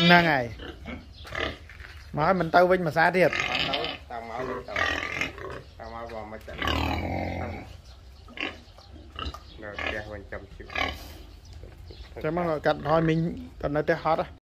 ហ្នឹងហើយមកឲ្យមិនទៅវិញមួយសារទៀតអត់ទៅតាមមកទៅតាមមកបើមិនចាក់នៅផ្ទះវិញចាំជិះចាំមកកាត់ហើយមីងទៅនៅផ្ទះហត់ហ៎